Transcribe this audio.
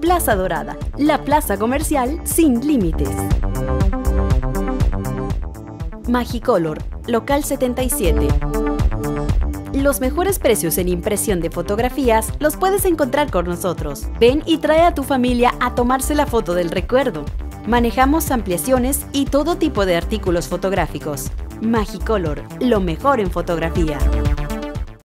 Plaza Dorada, la plaza comercial sin límites. Magicolor, local 77. Los mejores precios en impresión de fotografías los puedes encontrar con nosotros. Ven y trae a tu familia a tomarse la foto del recuerdo. Manejamos ampliaciones y todo tipo de artículos fotográficos. Magicolor, lo mejor en fotografía.